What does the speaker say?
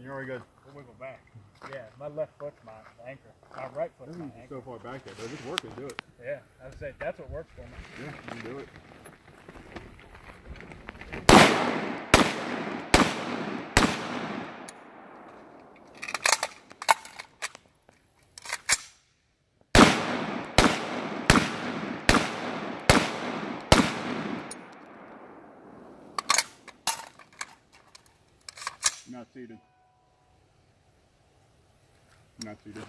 very good. We'll wiggle back. Yeah, my left foot's my anchor. My right foot's my anchor. so far back there, but if it's working, do it. Yeah, I would say that's what works for me. Yeah, you can do it. Not seated. Not seated.